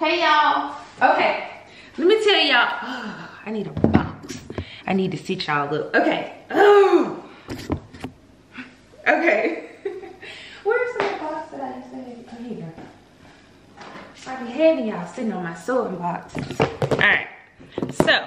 Hey y'all. Okay, let me tell y'all. Oh, I need a box. I need to sit y'all up. Okay. Oh. Okay. Where's the box that I have? Oh, here. I be having y'all sitting on my sewing box. All right. So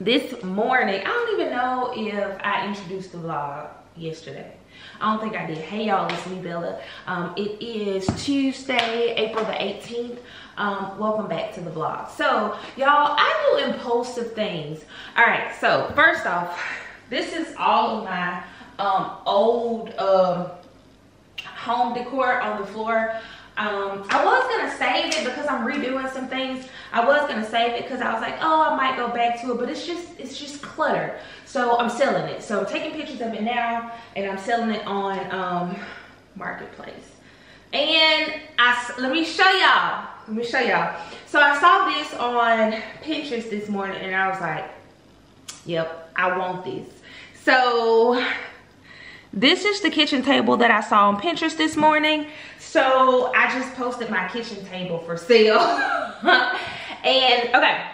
this morning, I don't even know if I introduced the vlog yesterday. I don't think I did. Hey y'all, it's me Bella. Um, it is Tuesday, April the 18th. Um, welcome back to the vlog. So y'all, I do impulsive things. All right, so first off, this is all of my um, old um, home decor on the floor. Um, I was gonna save it because I'm redoing some things. I was gonna save it because I was like, oh, I might go back to it, but it's just it's just clutter. So I'm selling it. So I'm taking pictures of it now, and I'm selling it on um, Marketplace. And I let me show y'all. Let me show y'all. So I saw this on Pinterest this morning, and I was like, yep, I want this. So this is the kitchen table that I saw on Pinterest this morning. So I just posted my kitchen table for sale. and okay,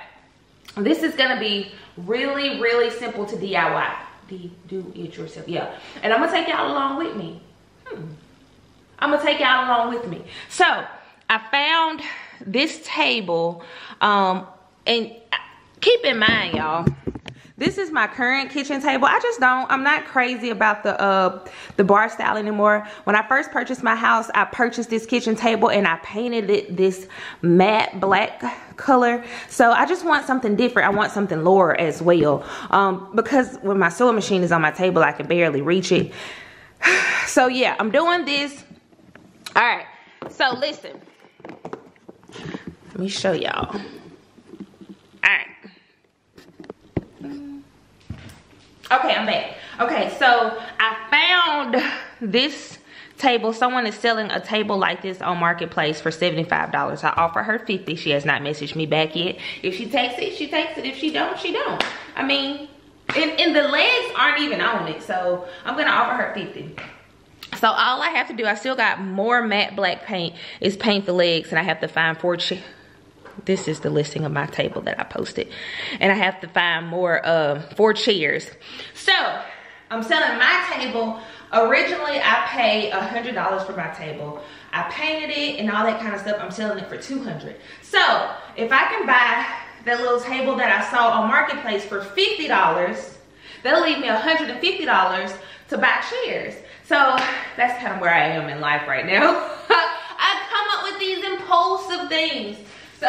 this is gonna be really, really simple to DIY. D do it yourself, yeah. And I'm gonna take y'all along with me. Hmm. I'm gonna take y'all along with me. So I found this table, um, and keep in mind, y'all, this is my current kitchen table. I just don't, I'm not crazy about the uh, the bar style anymore. When I first purchased my house, I purchased this kitchen table and I painted it this matte black color. So I just want something different. I want something lower as well. Um, because when my sewing machine is on my table, I can barely reach it. So yeah, I'm doing this. All right, so listen. Let me show y'all. Okay, I'm back. Okay, so I found this table. Someone is selling a table like this on Marketplace for $75. I offer her 50 She has not messaged me back yet. If she takes it, she takes it. If she don't, she don't. I mean, and, and the legs aren't even on it. So I'm gonna offer her 50 so all I have to do, I still got more matte black paint, is paint the legs and I have to find four this is the listing of my table that I posted. And I have to find more, uh, four chairs. So, I'm selling my table. Originally, I paid a $100 for my table. I painted it and all that kind of stuff. I'm selling it for 200 So, if I can buy that little table that I saw on Marketplace for $50, that'll leave me $150 to buy chairs. So, that's kind of where I am in life right now. I come up with these impulsive things so,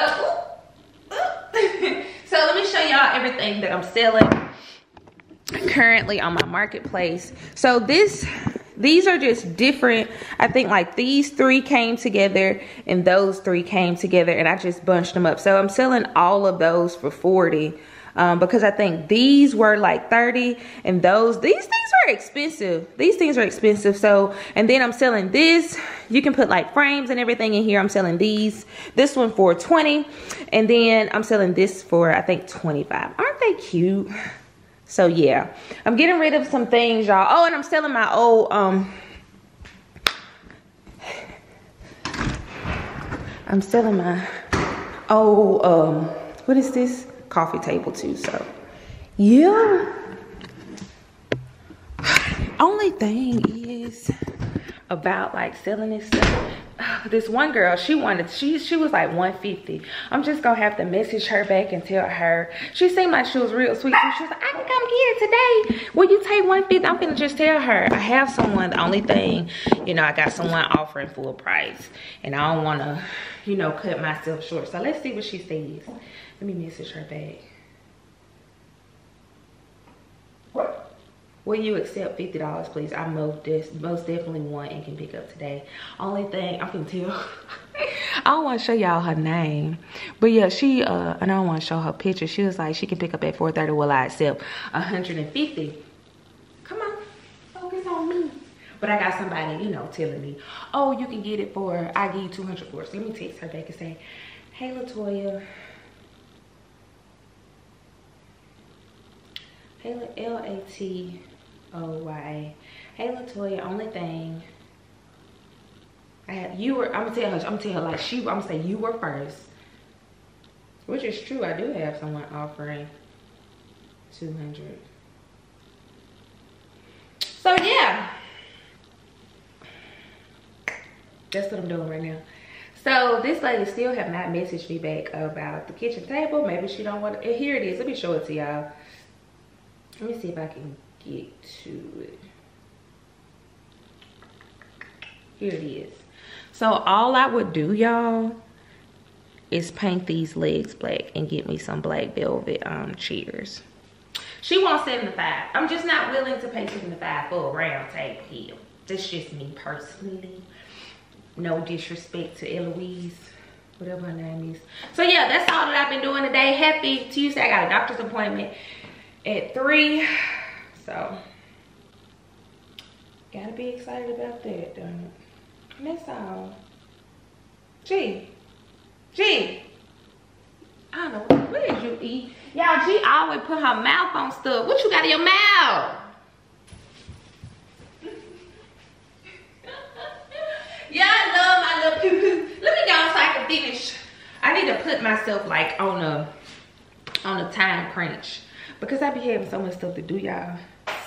so let me show y'all everything that I'm selling currently on my marketplace. So this, these are just different. I think like these three came together and those three came together and I just bunched them up. So I'm selling all of those for 40 um, because I think these were like 30 and those, these things are expensive. These things are expensive. So, and then I'm selling this. You can put like frames and everything in here. I'm selling these. This one for 20 and then I'm selling this for I think 25. Aren't they cute? So yeah, I'm getting rid of some things y'all. Oh, and I'm selling my old, um, I'm selling my old, um, what is this? Coffee table too. So yeah. Only thing is about like selling this stuff. This one girl, she wanted, she she was like 150. I'm just gonna have to message her back and tell her. She seemed like she was real sweet. She was like, I can come get it today. Will you take 150? I'm gonna just tell her. I have someone, the only thing, you know, I got someone offering full price. And I don't wanna, you know, cut myself short. So let's see what she says. Let me message her back. What? Will you accept $50, please? I most, most definitely want and can pick up today. Only thing I can tell, I don't want to show y'all her name. But yeah, she, uh, and I don't want to show her picture. She was like, she can pick up at 4.30. Will I accept 150 Come on, focus on me. But I got somebody, you know, telling me, oh, you can get it for, I give you 200 for it. So let me text her back and say, hey, Latoya, Hey, L-A-T-O-Y-A. Hey, Latoya, only thing. I have, you were, I'm gonna tell her, I'm gonna tell her like she, I'm gonna say you were first. Which is true, I do have someone offering 200. So yeah. That's what I'm doing right now. So this lady still have not messaged me back about the kitchen table. Maybe she don't want to, here it is. Let me show it to y'all. Let me see if I can get to it. Here it is. So all I would do, y'all, is paint these legs black and get me some black velvet um, chairs. She wants 75. I'm just not willing to pay 75 for a round table here. That's just me personally. No disrespect to Eloise, whatever her name is. So yeah, that's all that I've been doing today. Happy Tuesday. I got a doctor's appointment at 3. So, gotta be excited about that, don't it? That's all. G. G. I don't know. What did you eat? Y'all, G always put her mouth on stuff. What you got in your mouth? yeah, I love my little poo poo. Let me go so I can finish. I need to put myself like on a on a time crunch because I be having so much stuff to do, y'all.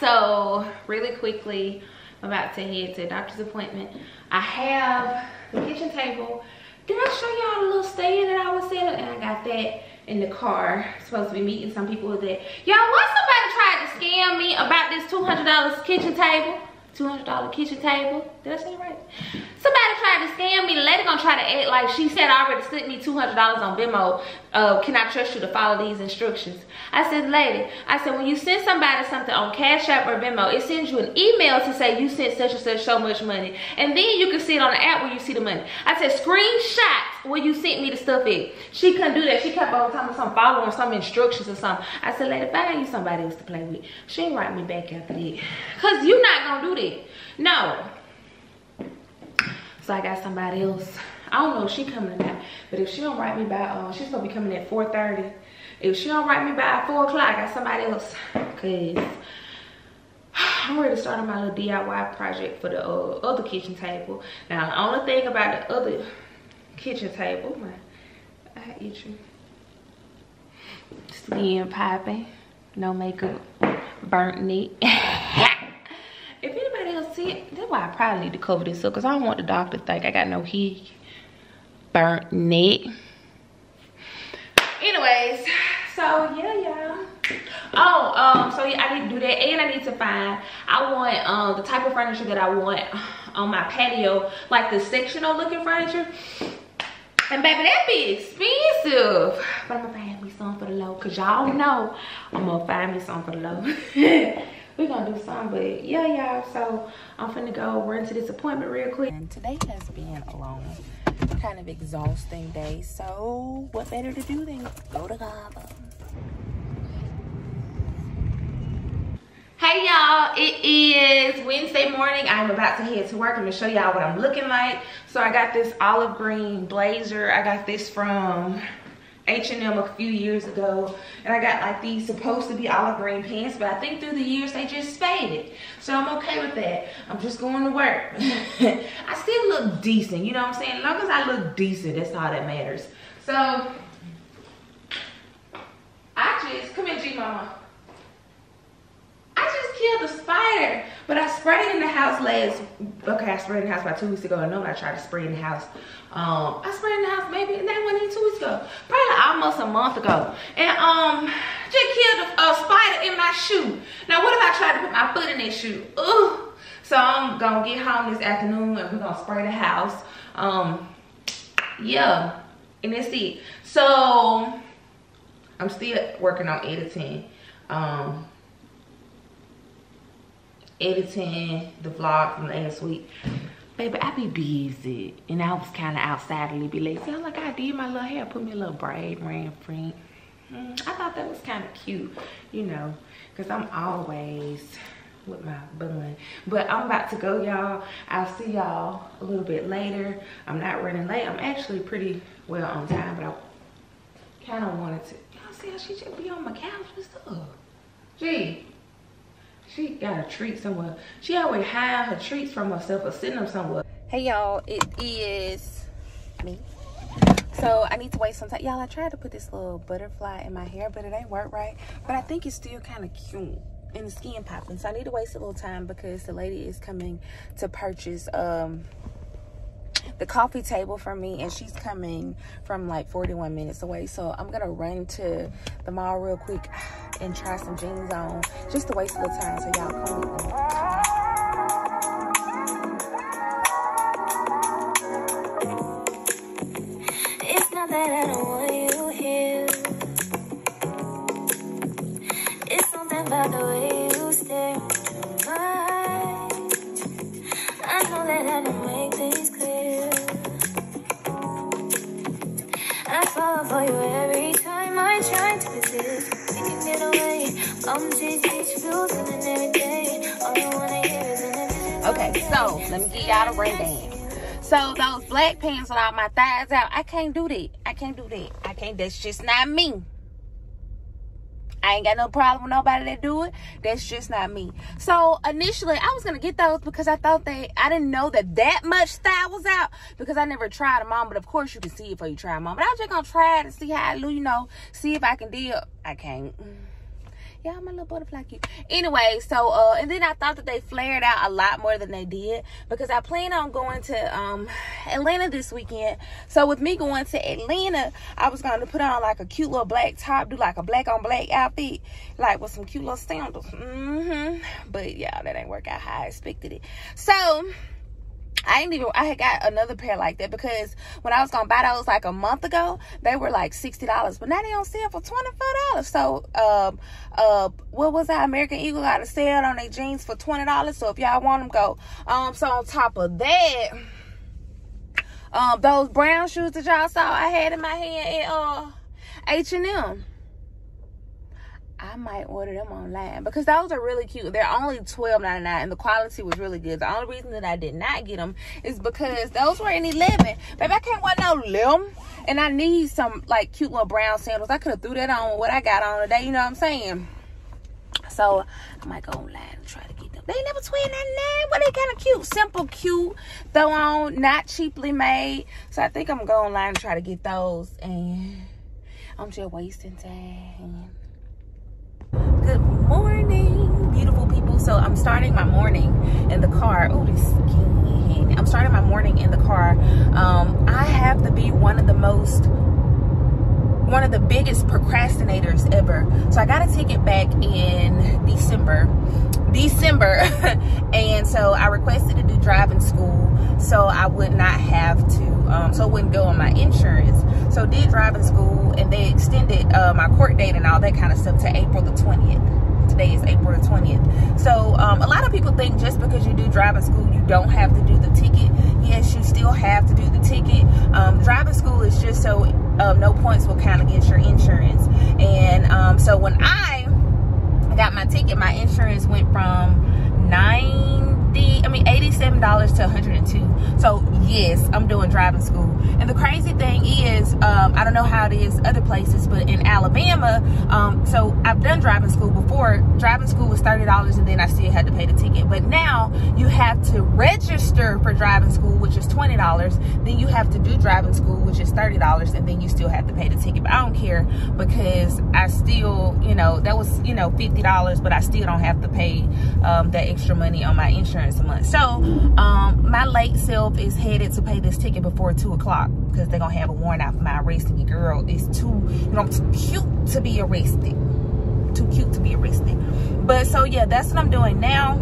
So really quickly, I'm about to head to a doctor's appointment. I have the kitchen table. Did I show y'all a little stand that I was in? And I got that in the car. Supposed to be meeting some people with that. Y'all, what somebody tried to scam me about this $200 kitchen table? $200 kitchen table. Did I say it right? Somebody tried to scam me. The lady gonna try to act like she said I already sent me $200 on Venmo. Uh, can I trust you to follow these instructions? I said, lady, I said, when you send somebody something on Cash App or Venmo, it sends you an email to say you sent such and such so much money. And then you can see it on the app where you see the money. I said, screenshot where you sent me the stuff in. She couldn't do that. She kept on telling me some following some instructions or something. I said, lady, find you somebody else to play with. She ain't write me back after that. Cause you're not gonna do that. No. So I got somebody else. I don't know if she coming tonight, but if she don't write me by, uh, she's gonna be coming at 4.30. If she don't write me by 4 o'clock, I got somebody else. Cause I'm ready to start on my little DIY project for the uh, other kitchen table. Now, the only thing about the other kitchen table, my, I eat you. Skin popping, no makeup, burnt neck. see that's why I probably need to cover this up because I don't want the doctor to think I got no heat, burnt neck. Anyways, so yeah, y'all. Oh, um, so yeah, I need to do that, and I need to find. I want um the type of furniture that I want on my patio, like the sectional looking furniture. And baby, that be expensive. But I'm gonna find me some for the low, cause y'all know I'm gonna find me some for the low. we're gonna do some but yeah y'all so i'm finna go run to this appointment real quick. And today has been a long kind of exhausting day so what better to do than go to Gaba. hey y'all it is wednesday morning. I'm about to head to work. I'm gonna show y'all what i'm looking like. So i got this olive green blazer. I got this from H&M a few years ago and I got like these supposed to be olive green pants but I think through the years they just faded. So I'm okay with that. I'm just going to work. I still look decent you know what I'm saying? As long as I look decent that's all that matters. So I just come here G mama killed a spider but I sprayed in the house last okay I sprayed in the house about two weeks ago I know I tried to spray in the house um, I sprayed in the house maybe and that one two weeks ago, probably almost a month ago. And um, just killed a, a spider in my shoe. Now what if I tried to put my foot in that shoe? Ooh. So I'm gonna get home this afternoon and we're gonna spray the house. Um, yeah, and that's it. So I'm still working on editing. Um, editing the vlog from last week Baby, I be busy. And I was kind of outside a little bit late. So like I did my little hair, put me a little braid, ran front. Mm, I thought that was kind of cute, you know, because I'm always with my bun. But I'm about to go, y'all. I'll see y'all a little bit later. I'm not running late. I'm actually pretty well on time, but I kind of wanted to. Y'all see how she just be on my couch and stuff? Gee. She got a treat somewhere. She always hide her treats from herself or send them somewhere. Hey y'all, it is me. So I need to wait some time. Y'all, I tried to put this little butterfly in my hair, but it ain't work right. But I think it's still kind of cute and the skin popping. So I need to waste a little time because the lady is coming to purchase um the coffee table for me and she's coming from like 41 minutes away. So i'm gonna run to the mall real quick and try some jeans on just to waste a little time so y'all come with me. That I don't want so let me get y'all a rundown. So those black pants with all my thighs out, I can't do that. I can't do that. I can't. That's just not me. I ain't got no problem with nobody that do it. That's just not me. So initially, I was gonna get those because I thought they. I didn't know that that much thigh was out because I never tried them on. But of course, you can see it before you try them on. But I was just gonna try it and see how I do. You know, see if I can deal. I can't yeah, my little butterfly cute. Anyway, so uh, and then I thought that they flared out a lot more than they did because I plan on going to um Atlanta this weekend. So with me going to Atlanta, I was going to put on like a cute little black top, do like a black on black outfit, like with some cute little sandals. Mm-hmm. But yeah, that ain't work out how I expected it. So I ain't even I had got another pair like that because when I was gonna buy those like a month ago, they were like sixty dollars, but now they on sale for twenty four dollars. So um uh what was that? American Eagle got a sale on their jeans for twenty dollars. So if y'all want them, go. Um so on top of that, um those brown shoes that y'all saw I had in my hand at uh H and M. I might order them online because those are really cute. They're only $12.99 and the quality was really good. The only reason that I did not get them is because those were in 11. Baby, I can't wear no limb. And I need some like cute little brown sandals. I could have threw that on what I got on today. You know what I'm saying? So I might go online and try to get them. They never twin that Well, they kind of cute. Simple, cute. Throw on, not cheaply made. So I think I'm going online and try to get those. And I'm just wasting time good morning beautiful people. So i'm starting my morning in the car. Oh this i'm starting my morning in the car. Um, i have to be one of the most one of the biggest procrastinators ever. So i got a ticket back in december december. And so i requested to do driving school so i would not have to um, so it wouldn't go on my insurance so did driving school and they extended uh, my court date and all that kind of stuff to april the 20th today is april the 20th so um, a lot of people think just because you do driving school you don't have to do the ticket. Yes you still have to do the ticket. Um, driving school is just so um, no points will count against your insurance. And um, so when i got my ticket my insurance went from 90 i mean 87 dollars to 102 so yes i'm doing driving school. And the crazy thing is um, i don't know how it is other places but in alabama um, so i've done driving school before. Driving school was 30 dollars and then i still had to pay the ticket. But now you have to register for driving school which is 20 dollars. Then you have to do driving school which is 30 dollars and then you still have to pay the ticket. But i don't care because i still you know that was you know 50 dollars but i still don't have to pay um, that extra money on my insurance a month so um, my late self is headed to pay this ticket before two o'clock because they're gonna have a warrant out for my arresting you girl. It's too you know too cute to be arrested. Too cute to be arrested. But so yeah that's what i'm doing now.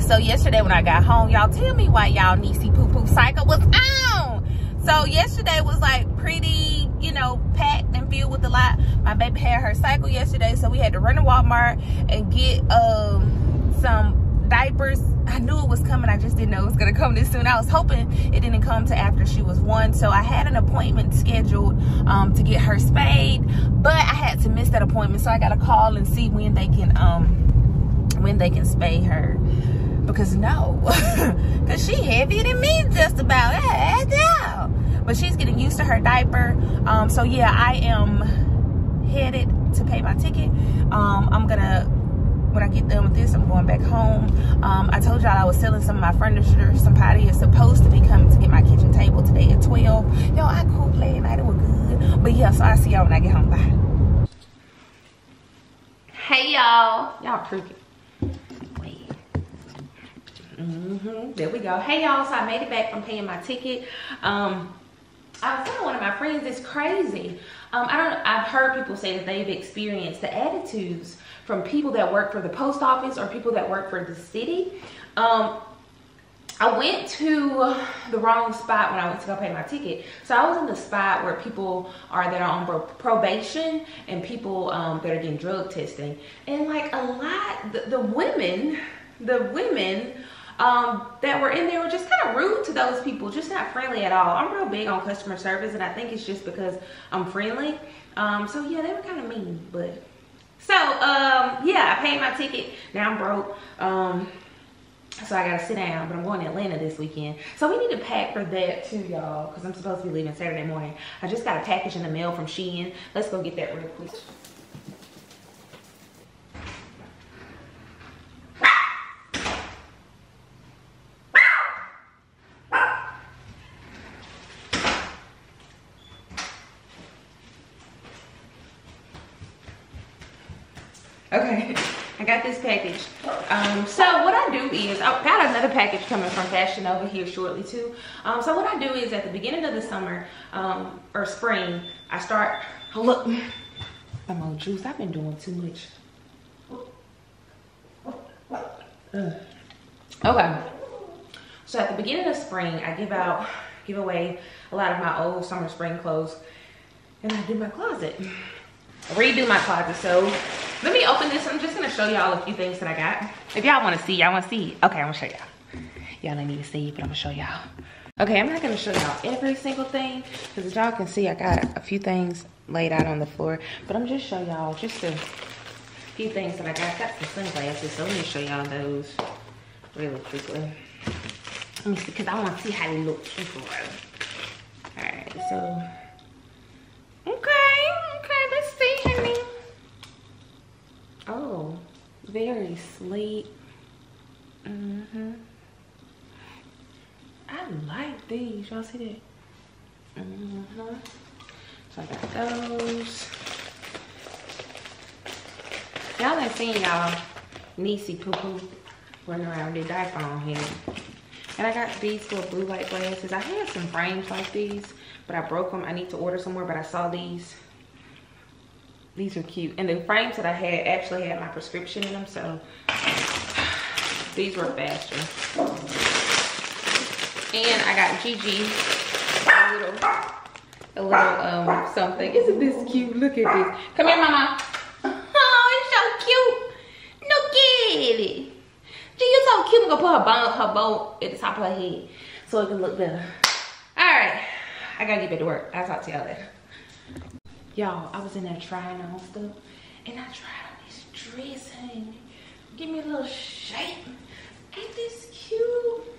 So yesterday when i got home y'all tell me why y'all Niecy poo poo cycle was on. So yesterday was like pretty you know packed and filled with a lot. My baby had her cycle yesterday so we had to run to walmart and get um some diapers. I knew it was coming. I just didn't know it was gonna come this soon. I was hoping it didn't come to after she was one. So i had an appointment scheduled um, to get her spayed but i had to miss that appointment. So i gotta call and see when they can um when they can spay her. Because no because she heavier than me just about. Yeah, but she's getting used to her diaper. Um so yeah i am headed to pay my ticket. Um i'm gonna when I get done with this, I'm going back home. Um, I told y'all I was selling some of my furniture. Somebody is supposed to be coming to get my kitchen table today at 12. Yo, I cooked last night. It was good. But yeah, so I'll see y'all when I get home. Bye. Hey, y'all. Y'all freaking. Wait. Mm -hmm. There we go. Hey, y'all. So I made it back from paying my ticket. Um, I was telling one of my friends, it's crazy. Um, I don't. I've heard people say that they've experienced the attitudes from people that work for the post office or people that work for the city. Um, I went to the wrong spot when I went to go pay my ticket. So I was in the spot where people are that are on probation and people um, that are getting drug testing. And like a lot, the, the women, the women um, that were in there were just kind of rude to those people, just not friendly at all. I'm real big on customer service and I think it's just because I'm friendly. Um, so yeah, they were kind of mean, but. So, um, yeah, I paid my ticket. Now I'm broke. Um, so I gotta sit down, but I'm going to Atlanta this weekend. So we need to pack for that too, y'all, because I'm supposed to be leaving Saturday morning. I just got a package in the mail from Shein. Let's go get that real quick. Okay, I got this package. Um, so what I do is, I got another package coming from Fashion Nova here shortly too. Um, so what I do is at the beginning of the summer um, or spring, I start, look, I'm on juice. I've been doing too much. Okay. So at the beginning of spring, I give out, give away a lot of my old summer spring clothes and I do my closet redo my closet. So let me open this. I'm just gonna show y'all a few things that I got. If y'all wanna see, y'all wanna see? Okay, I'm gonna show y'all. Y'all need to see, but I'm gonna show y'all. Okay, I'm not gonna show y'all every single thing, because as y'all can see, I got a few things laid out on the floor, but I'm just show y'all just a few things that I got. I got some sunglasses, so let me show y'all those really quickly. Let me see, because I wanna see how they look All right, so, okay, okay, let's see. Oh, very sleek. Mm-hmm. I like these. Y'all see that? Mm-hmm. So I got those. Y'all ain't seen y'all Niecy Poo Poo running around with their diaper on here. And I got these little blue light glasses. I had some frames like these, but I broke them. I need to order some more, but I saw these these are cute. And the frames that I had actually had my prescription in them, so these were faster. And I got Gigi a little, a little um something. Isn't this cute? Look at this. Come here, mama. Oh, it's so cute. Look at it. Gigi's so cute. I'm gonna put her bow, her bow at the top of her head so it can look better. All right, I gotta get back to work. I'll talk to y'all later. Y'all, I was in there trying on stuff and I tried on this dress, honey. Give me a little shape. Ain't this cute?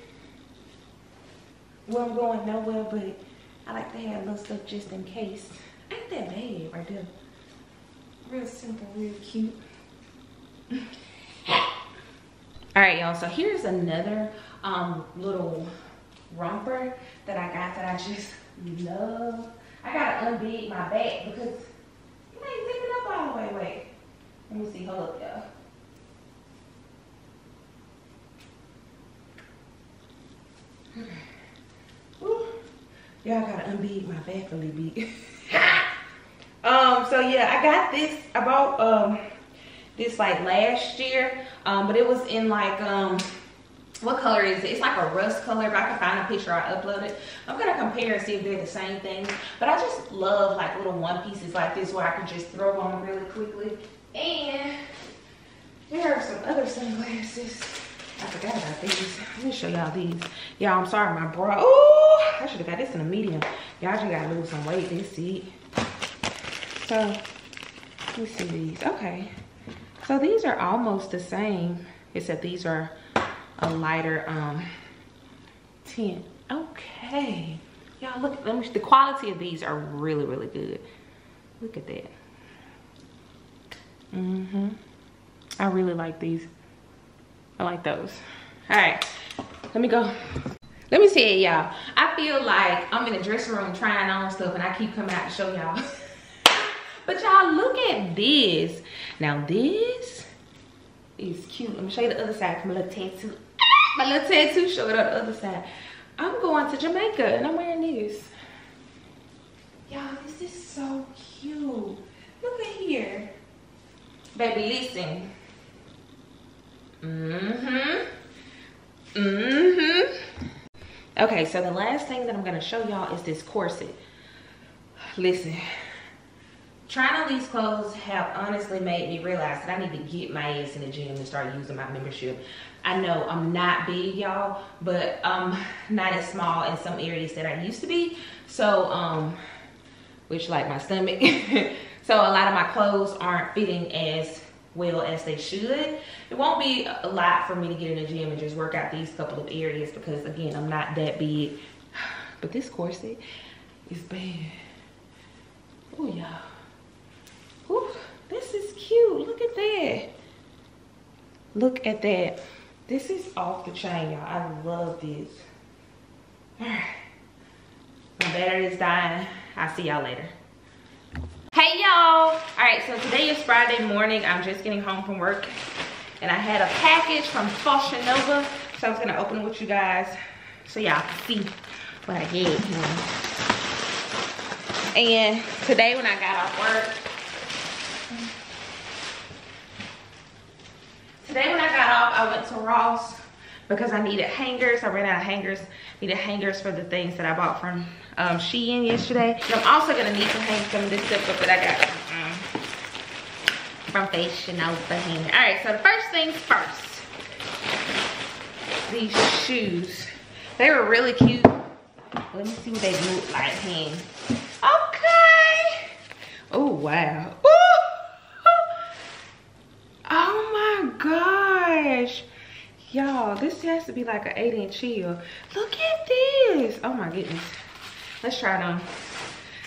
I'm going nowhere, but I like to have little stuff just in case. Ain't that bad right there. Real simple, real cute. All right, y'all, so here's another um, little romper that I got that I just love. I gotta unbig my back because it ain't zipping up all the way. Wait. Let me see. Hold up, y'all. Y'all gotta unbig my back bit. um, so yeah, I got this about um this like last year. Um, but it was in like um what color is it? It's like a rust color. If I can find a picture, I'll upload it. I'm gonna compare and see if they're the same thing. But I just love like little one pieces like this where I can just throw on really quickly. And there are some other sunglasses. I forgot about these. Let me show y'all these. Y'all, I'm sorry, my bra. Oh, I should have got this in a medium. Y'all just gotta lose some weight. This see. So, let me see these. Okay. So these are almost the same, except these are a lighter um, tint. Okay. Y'all look, let me, the quality of these are really, really good. Look at that. Mm-hmm. I really like these. I like those. All right, let me go. Let me see it, y'all. I feel like I'm in the dressing room trying on stuff and I keep coming out to show y'all. but y'all, look at this. Now this is cute. Let me show you the other side from my little tattoo. My little tattoo show it on the other side. I'm going to Jamaica and I'm wearing this. Y'all, this is so cute. Look at here. Baby, listen. Mm-hmm. Mm-hmm. Okay, so the last thing that I'm gonna show y'all is this corset. Listen, trying on these clothes have honestly made me realize that I need to get my ass in the gym and start using my membership. I know I'm not big, y'all, but I'm not as small in some areas that I used to be. So, um, which like my stomach. so a lot of my clothes aren't fitting as well as they should. It won't be a lot for me to get in the gym and just work out these couple of areas because again, I'm not that big. But this corset is bad. Oh y'all. Ooh, this is cute. Look at that. Look at that. This is off the chain, y'all. I love this. All right. My battery is dying. I'll see y'all later. Y'all. All right, so today is Friday morning. I'm just getting home from work and I had a package from Fashion Nova. So I was gonna open it with you guys so y'all can see what I get. And today when I got off work, today when I got off, I went to Ross because I needed hangers. I ran out of hangers. Needed hangers for the things that I bought from um, Shein yesterday. And I'm also gonna need to hang some of this stuff that I got um, from Fashion Nova here. All right, so the first things first. These shoes. They were really cute. Let me see what they look like here. Okay. Oh, wow. Ooh. Oh my gosh. Y'all, this has to be like an eight inch heel. Look at this. Oh my goodness. Let's try it on.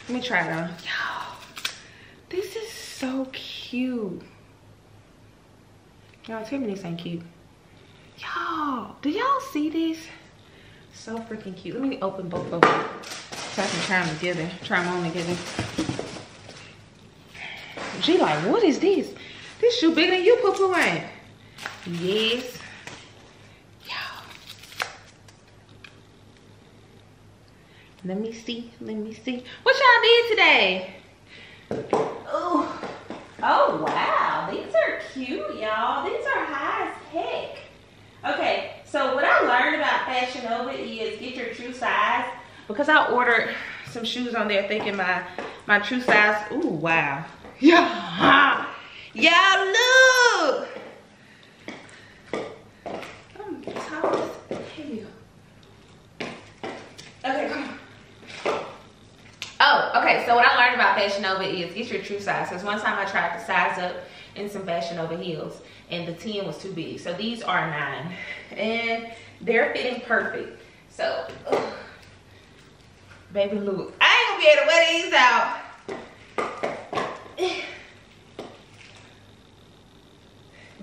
Let me try it on. Y'all, this is so cute. Y'all, tell me this ain't cute. Y'all, do y'all see this? So freaking cute. Let me open both of them so I can try them together. Try them on together. She like, what is this? This shoe bigger than you, Poo Poo ain't? Yes. Let me see, let me see. What y'all did today? Oh, oh wow, these are cute, y'all. These are high as heck. Okay, so what I learned about Fashion Nova is get your true size. Because I ordered some shoes on there thinking my, my true size, ooh, wow. Yeah, y'all look. I'm tall as hell. Okay, come on. Oh, okay. So what I learned Fashion Nova is get your true size. Because one time I tried to size up in some Fashion Nova heels and the 10 was too big. So these are nine and they're fitting perfect. So, ugh. baby look, I ain't gonna be able to wear these out.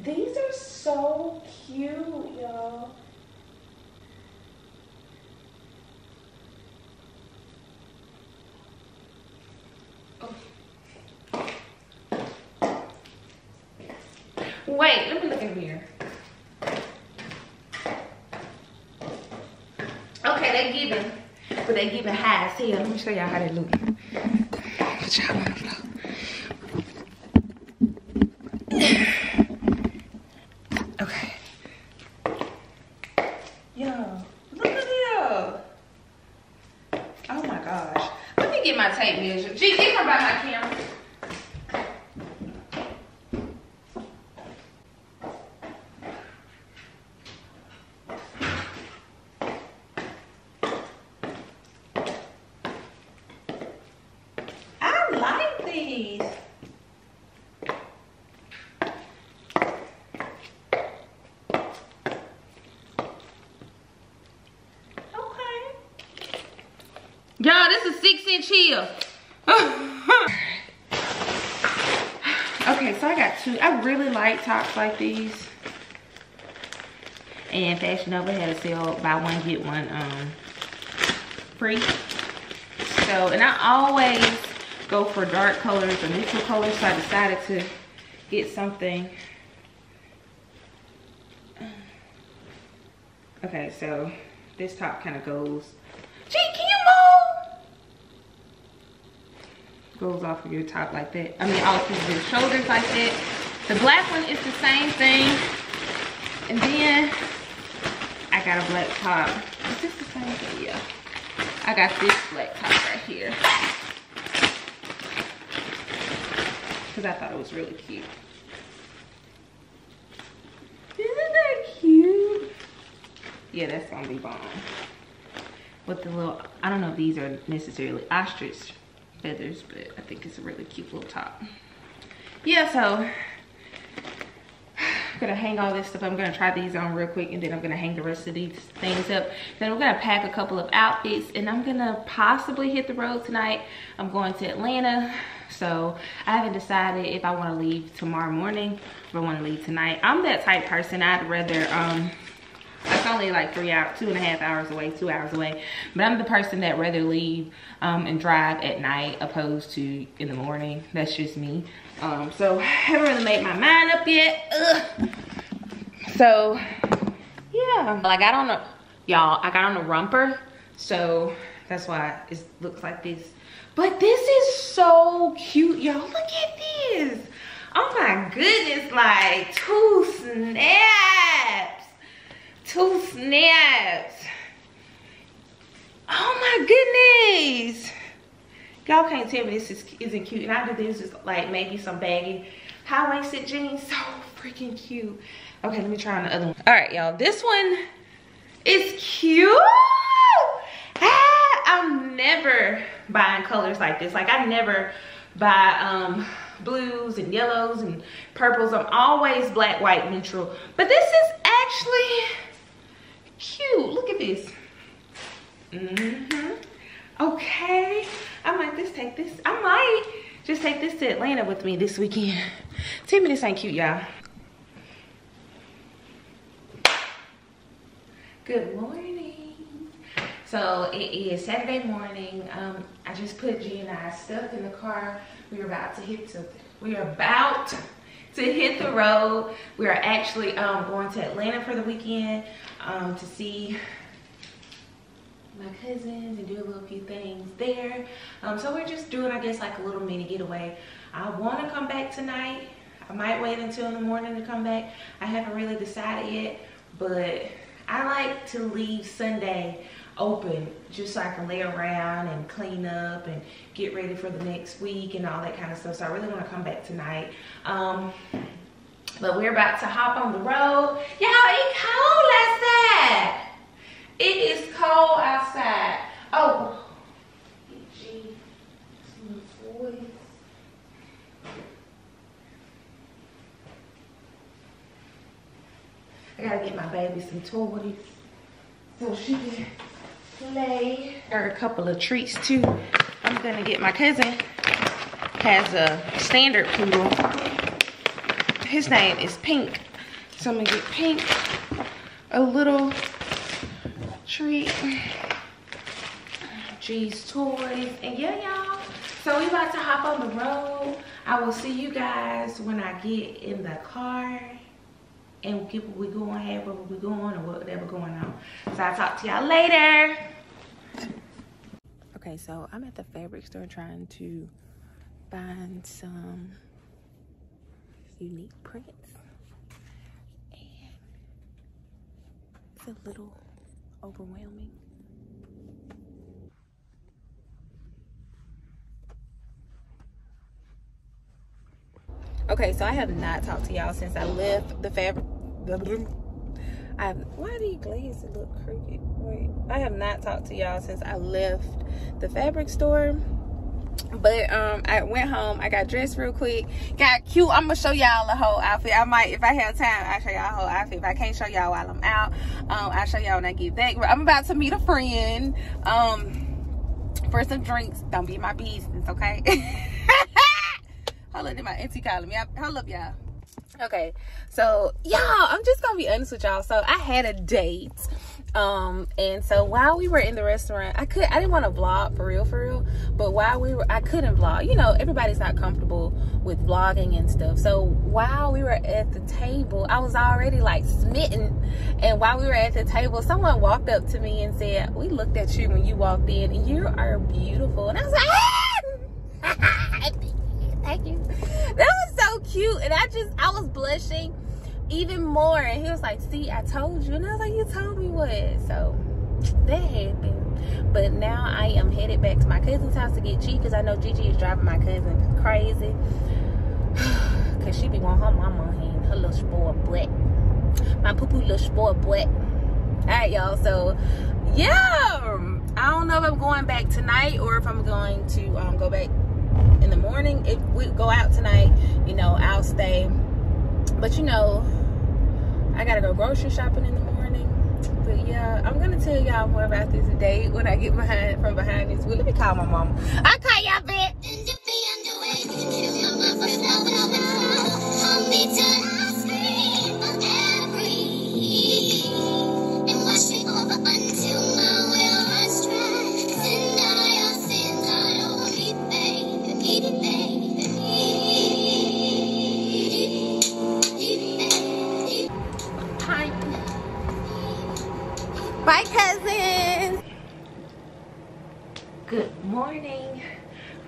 These are so cute, y'all. Wait, let me look in here. Okay, they giving, giving high as hell. Let me show y'all how they look. Okay. Yo, look at here. Oh my gosh. Let me get my tape measure. Gee, get her by my camera. I like these. Okay. Y'all, inch heel. okay, so I got two. I really like tops like these. And Fashion Nova had a sale, buy one, get one um, free. So, and I always go for dark colors or neutral colors. So I decided to get something. Okay, so this top kind of goes can you move? Goes off of your top like that. I mean, off of your shoulders like that. The black one is the same thing. And then I got a black top. Is this the same thing? Yeah. I got this black top right here. Because I thought it was really cute. Isn't that cute? Yeah, that's gonna be bomb. With the little, I don't know if these are necessarily ostrich feathers, but I think it's a really cute little top. Yeah, so I'm gonna hang all this stuff. I'm gonna try these on real quick and then i'm gonna hang the rest of these things up. Then i'm gonna pack a couple of outfits and i'm gonna possibly hit the road tonight. I'm going to atlanta so i haven't decided if i want to leave tomorrow morning or want to leave tonight. I'm that type person. I'd rather um it's only like three hours two and a half hours away two hours away but i'm the person that rather leave um, and drive at night opposed to in the morning that's just me um, so I haven't really made my mind up yet. Ugh. So yeah, like I on a, y'all, I got on a romper. So that's why it looks like this. But this is so cute, y'all. Look at this. Oh my goodness, like two snaps. Two snaps. Oh my goodness. Y'all can't tell me this is, isn't cute. And I do this just like maybe some baggy high-waisted jeans. So freaking cute. Okay, let me try on the other one. All right, y'all. This one is cute. I'm never buying colors like this. Like I never buy um, blues and yellows and purples. I'm always black, white, neutral. But this is actually cute. Look at this. Mm-hmm. Okay. I might just take this. I might just take this to Atlanta with me this weekend. Tell me this ain't cute, y'all. Good morning. So it is Saturday morning. Um, I just put G and I stuff in the car. We are about to hit to we are about to hit the road. We are actually um, going to Atlanta for the weekend um, to see my cousins and do a little few things there. Um, so we're just doing, I guess, like a little mini getaway. I want to come back tonight. I might wait until in the morning to come back. I haven't really decided yet, but I like to leave Sunday open just so I can lay around and clean up and get ready for the next week and all that kind of stuff. So I really want to come back tonight. Um, but we're about to hop on the road. Y'all, it cold outside. It is cold outside. Oh, I gotta get my baby some toys so she can play. There are a couple of treats too. I'm gonna get my cousin has a standard poodle. His name is Pink. So I'm gonna get Pink a little treat. G's toys. And yeah, y'all. So we about to hop on the road. I will see you guys when I get in the car and get what we going, have where we going, or whatever going on. So I'll talk to y'all later. Okay, so I'm at the fabric store trying to find some unique prints. And it's a little overwhelming. Okay, so I have not talked to y'all since I left the fabric. I why do you glaze it look crooked? Wait, I have not talked to y'all since I left the fabric store. But um i went home i got dressed real quick got cute. I'm gonna show y'all the whole outfit. I might if i have time i'll show y'all the whole outfit. If i can't show y'all while i'm out um i'll show y'all when i get back. I'm about to meet a friend um for some drinks. Don't be my business okay? Hold up my auntie calling me hold up y'all Okay, so y'all, I'm just gonna be honest with y'all. So I had a date. Um, and so while we were in the restaurant, I could I didn't want to vlog for real, for real. But while we were I couldn't vlog. You know, everybody's not comfortable with vlogging and stuff. So while we were at the table, I was already like smitten. And while we were at the table, someone walked up to me and said, We looked at you when you walked in and you are beautiful. And I was like, ah! Thank you. That was cute. And I just, I was blushing even more. And he was like, see, I told you. And I was like, you told me what? So that happened. But now I am headed back to my cousin's house to get G because I know Gigi is driving my cousin crazy. Because she be wanting her mama and her little spoiled butt. My poo-poo little spoiled butt. All right, y'all. So, yeah. I don't know if I'm going back tonight or if I'm going to um, go back in the morning. If we go out tonight, you know, I'll stay. But you know, I gotta go grocery shopping in the morning. But yeah, I'm gonna tell y'all more about this today when I get behind from behind this wheel. Let me call my mama. I'll call y'all back.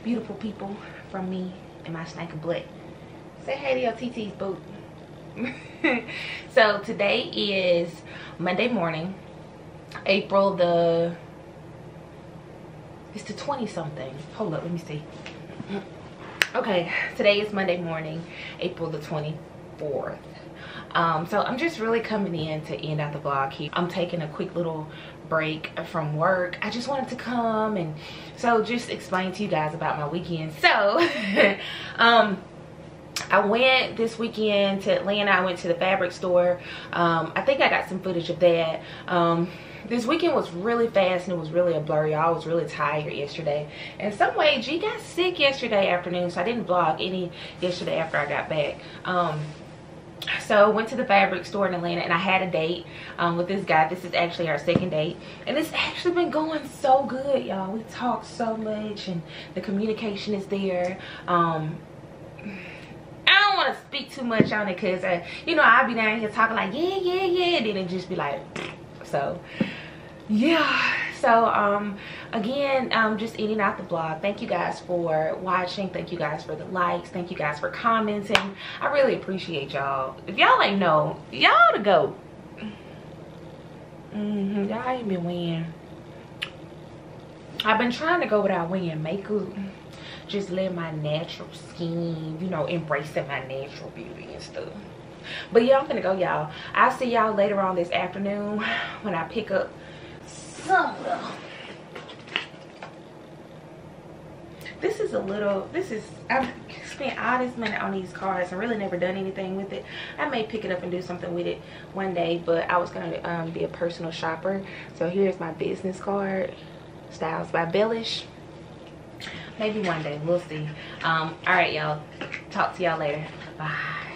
Beautiful people from me and my snake of blood. Say hey to your TT's boo. so today is Monday morning, April the, it's the 20 something. Hold up, let me see. Okay, today is Monday morning, April the 24th um, so i'm just really coming in to end out the vlog here i'm taking a quick little break from work i just wanted to come and so just explain to you guys about my weekend so um I went this weekend to Atlanta. I went to the fabric store. Um, I think I got some footage of that. Um, this weekend was really fast and it was really a blurry. I was really tired yesterday. And some way, G got sick yesterday afternoon, so I didn't vlog any yesterday after I got back. Um, so went to the fabric store in atlanta and i had a date um, with this guy. This is actually our second date. And it's actually been going so good y'all. We talk so much and the communication is there. Um, I don't want to speak too much on it because, uh, you know, I'll be down here talking like, yeah, yeah, yeah. And then it just be like, so, yeah so um again um just ending out the vlog thank you guys for watching. Thank you guys for the likes. Thank you guys for commenting. I really appreciate y'all. If y'all ain't know y'all to go. Mm -hmm, y'all ain't been wearing i've been trying to go without wearing makeup. Just let my natural skin you know embracing my natural beauty and stuff. But yeah i'm gonna go y'all. I'll see y'all later on this afternoon when i pick up this is a little, this is, I've spent all this money on these cards and really never done anything with it. I may pick it up and do something with it one day, but I was going to um, be a personal shopper. So here's my business card, Styles by Bellish. Maybe one day, we'll see. Um, all right, y'all. Talk to y'all later. Bye.